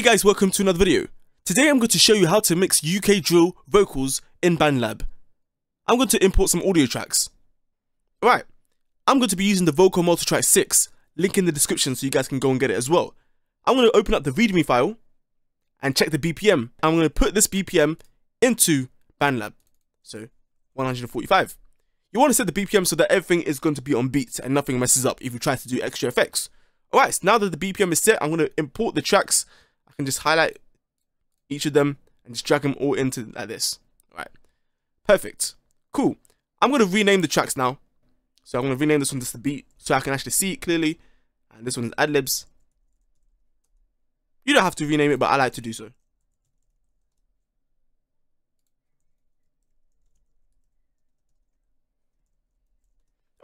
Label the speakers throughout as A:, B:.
A: Hey guys, welcome to another video. Today I'm going to show you how to mix UK drill vocals in BandLab. I'm going to import some audio tracks. Alright, I'm going to be using the Vocal Multitrack 6, link in the description so you guys can go and get it as well. I'm going to open up the README file and check the BPM. I'm going to put this BPM into BandLab. So, 145. You want to set the BPM so that everything is going to be on beat and nothing messes up if you try to do extra effects. Alright, so now that the BPM is set, I'm going to import the tracks. I can just highlight each of them and just drag them all into like this. Alright, perfect. Cool. I'm going to rename the tracks now. So I'm going to rename this one just the beat so I can actually see it clearly. And this one's adlibs. You don't have to rename it, but I like to do so.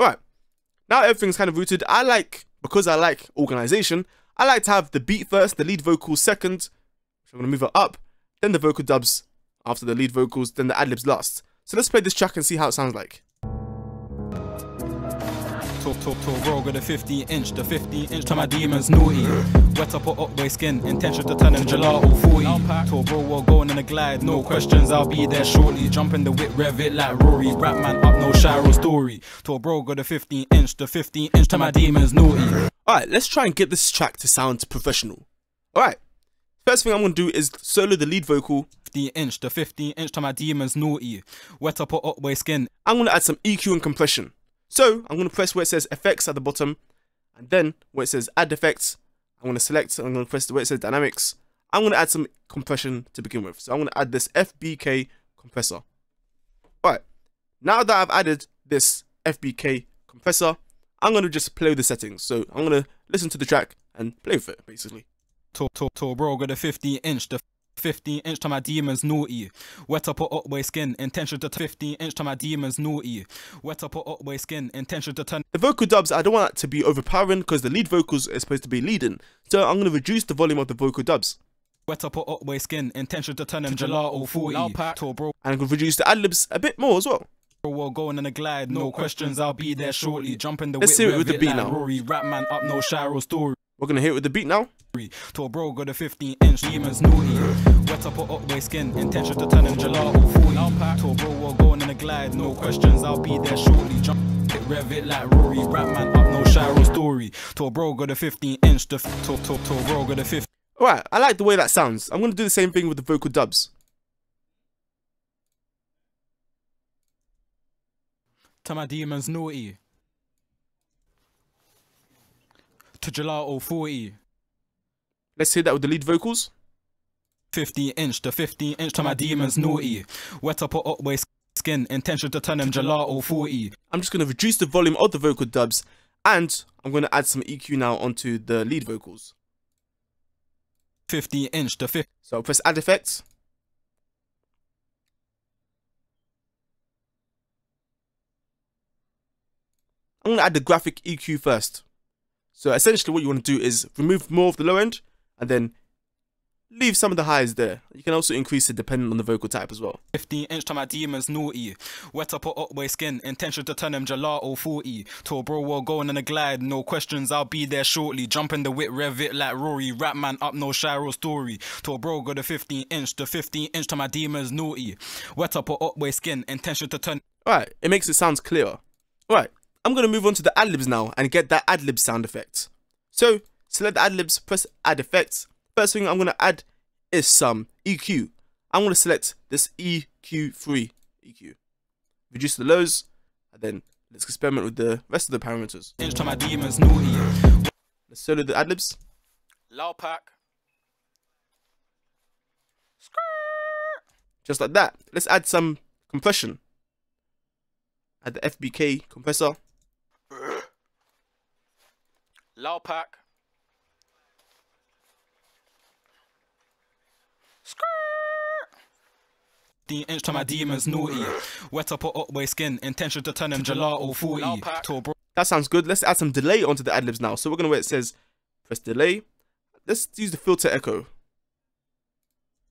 A: Alright, now everything's kind of rooted. I like, because I like organization, I like to have the beat first, the lead vocals second. So I'm going to move it up, then the vocal dubs after the lead vocals, then the adlibs last. So let's play this track and see how it sounds like.
B: Talk, talk, talk, roll, got a 15 inch, the 15 inch to my demons naughty. Wet up or up skin, intention to turn him gelato 40. Talk, bro, we're going in a glide, no questions, I'll be there shortly. Jump in the whip, rev it like Rory. Rap man up, no Shiro story. Talk, bro, got a 15 inch, the 15 inch to my demons naughty.
A: Alright, let's try and get this track to sound professional. Alright, first thing I'm going to do is solo the lead vocal.
B: 15 inch, the 15 inch to my demons naughty. Wet up or up skin.
A: I'm going to add some EQ and compression. So I'm going to press where it says effects at the bottom, and then where it says add effects, I'm going to select, I'm going to press where it says dynamics. I'm going to add some compression to begin with. So I'm going to add this FBK compressor. Alright, now that I've added this FBK compressor, I'm going to just play with the settings. So I'm going to listen to the track and play with it, basically.
B: Talk, talk, talk, bro, got a 15 inch, the 15 inch to my demons naughty. Wet up or up way skin, intention to 15 inch to my demons naughty. Wet up or up way skin, intention to turn.
A: The vocal dubs, I don't want that to be overpowering because the lead vocals are supposed to be leading. So I'm going to reduce the volume of the vocal dubs.
B: Wet up or up way skin, intention to turn them gelato 40. Tall bro.
A: And I'm going to reduce the adlibs a bit more as well.
B: We're going in a glide, no questions, I'll be there shortly. Jump in the
A: Let's
B: whip,
A: hear it with the beat
B: like
A: now.
B: Rory, rap man up, no Shiro story.
A: We're to hit with the beat now.
B: Tall bro got a 15 inch demons naughty. Wet up or up way skin, intention to turn him gelato 40. Tall bro, we're going in a glide, no questions, I'll be there shortly. Jump it, rev it like Rory, rap man up, no Shiro story. Tall bro got a 15 inch, the tall, tall, tall bro got a 15.
A: Alright, I like the way that sounds. I'm to do the same thing with the vocal dubs.
B: To my demons naughty. To gelato 40.
A: Let's hear that with the lead vocals.
B: 15 inch, the 15 inch to my demons naughty. Wet up or up way skin, intention to turn them gelato 40.
A: I'm just going to reduce the volume of the vocal dubs and I'm going to add some EQ now onto the lead vocals.
B: 15 inch, the 15
A: So I'll press add effects. I'm going to add the graphic EQ first. So essentially what you want to do is remove more of the low end and then leave some of the highs there. You can also increase it depending on the vocal type as well.
B: 15 inch to my demons naughty. Wet up up way skin, intention to turn them gelato 40. To a bro, we're going in a glide, no questions, I'll be there shortly. Jump in the wit, rev it like Rory. Rap man up, no Shiro story. To a bro, got a 15 inch, the 15 inch to my demons naughty. Wet up or up way skin, intention to turn.
A: Alright, it makes it sound clearer. Alright, I'm going to move on to the adlibs now and get that adlib sound effect. So, select the adlibs, press add effects. First thing I'm going to add is some EQ. I'm going to select this EQ3 EQ. Reduce the lows, and then let's experiment with the rest of the parameters.
B: Inch to my demons naughty.
A: Let's solo the adlibs.
B: Low pack.
A: Just like that. Let's add some compression. Add the FBK compressor.
B: Low pack. The inch to my demons naughty. Wet up or up way skin, intention to turn them gelato 40. Tall bro.
A: That sounds good. Let's add some delay onto the adlibs now. So we're going to where it says press delay. Let's use the filter echo.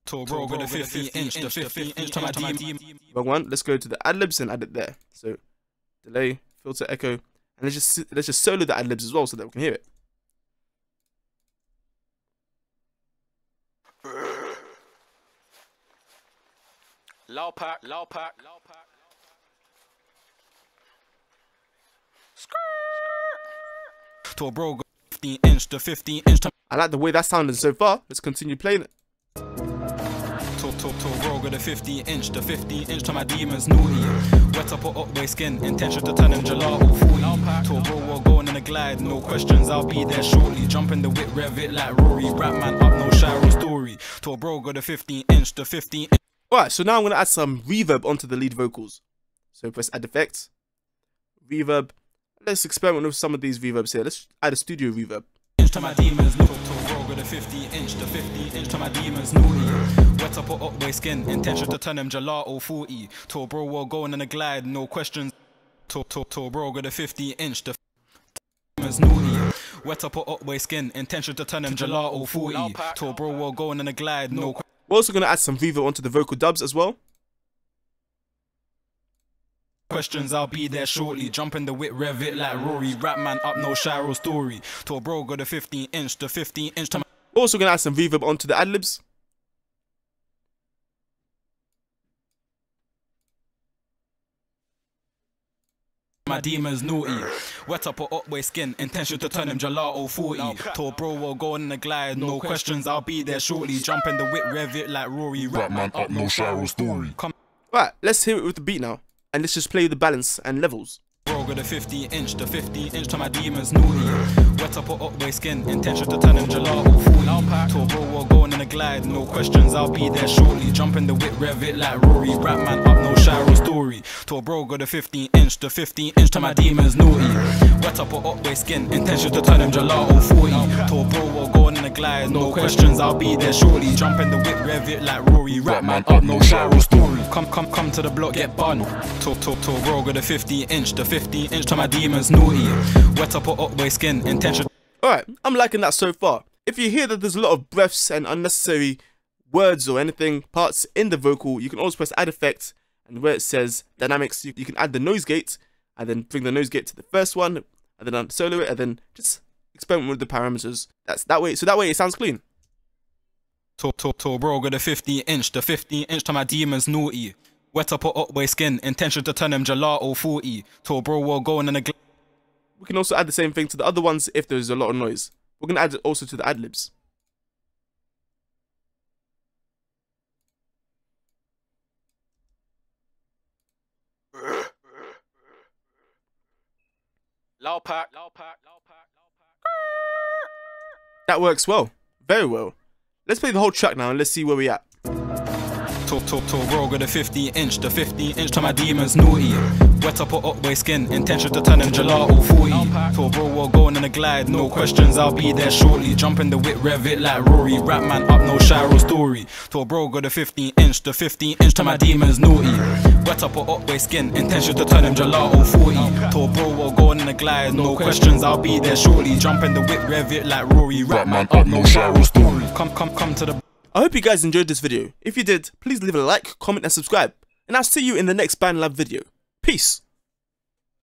B: Tall bro, got a 15 inch, the 15 inch to my demons.
A: Wrong one. Let's go to the adlibs and add it there. So delay, filter echo, and let's just let's just solo the ad libs as well so that we can hear it.
B: Low pack, low pack, low pack. To a bro, 15 inch to 15 inch.
A: I like the way that sounded so far. Let's continue playing it
B: to to to roll with a 50 inch, the 50 inch to my demons naughty. Wet up or up their skin, intention to turn them gelato 40. To a bro, we're going in a glide, no questions, I'll be there shortly. Jump in the whip, rev it like Rory. Rap man up, no Shiro story. To a bro, got a 15 inch, the 15 inch.
A: Alright, so now I'm gonna add some reverb onto the lead vocals. So press add effects, reverb. Let's experiment with some of these reverbs here. Let's add a studio reverb.
B: 50 inch the 50 inch to my demons. Naughty wet up or up their skin. Intention to turn them gelato 40 to a bro we're going in a glide no questions. To to to a bro with a 50 inch the demons. Naughty wet up or up their skin. Intention to turn them gelato 40 to a bro we're going in a glide no que-
A: We're also gonna add some reverb onto the vocal dubs as well.
B: questions I'll be there shortly. Jump in the whip rev it like Rory. Rap man up no Shiro story. To a bro got a 15 inch the 15 inch to my
A: We're also gonna add some reverb onto the ad libs.
B: My demons naughty. Wet up or up way skin, intention to turn him gelato 40. To a bro, we're going in the glide, no questions, I'll be there shortly. Jump in the whip, rev it like Rory. Rap man up, no Shiro story. Come
A: Right, let's hear it with the beat now. And let's just play the balance and levels.
B: Got a 50 inch, the 50 inch to my demons naughty. Wet up or up way skin, intention to turn him gelato 40. To a bro, we're going in the glide, no questions, I'll be there shortly. Jump in the whip, rev it like Rory. Rap man up, no Shiro story. To a bro, got a 15 inch, the 15 inch to my demons naughty. Wet up or up way skin, intention to turn him gelato 40. To a bro, we're going in the glide, no questions, I'll be there shortly. Jump in the whip, rev it like Rory. Rap man up, no Shiro story. Come, come, come to the block, get bun. Talk, talk, talk, bro, got a 50 inch, the 50 inch to my demons naughty. Wet up or up way skin, intention.
A: Alright, I'm liking that so far. If you hear that there's a lot of breaths and unnecessary words or anything, parts in the vocal, you can always press add effect and where it says dynamics, you, you can add the noise gate and then bring the noise gate to the first one and then solo it and then just experiment with the parameters. That's that way so that way it sounds clean.
B: Top, top, talk, bro, got a 15 inch, the 15 inch to my demons naughty. Wet up or up way skin, intention to turn them gelato 40. To bro, we're going in a gl-
A: We can also add the same thing to the other ones if there's a lot of noise. We're gonna add it also to the ad libs.
B: Low pack, low pack, low pack.
A: That works well. Very well. Let's play the whole track now and let's see where we at.
B: Talk, talk, talk, got a 50 inch, the 15 inch to my demons naughty. Wet up or up way skin, intention to turn them gelato 40. To bro, we're going in a glide, no questions, I'll be there shortly. Jump in the whip, rev it like Rory. Rap man up, no Shiro story. To bro, got a 15 inch, the 15 inch to my demons naughty. Wet up or way skin, intention to turn them gelato 40. To bro, we're going in a glide, no questions, I'll be there shortly. Jump in the whip, rev it like Rory. Rap man up, no Shiro story. Come, come, come to the
A: I hope you guys enjoyed this video. If you did, please leave a like, comment and subscribe. And I'll see you in the next BandLab video. Peace.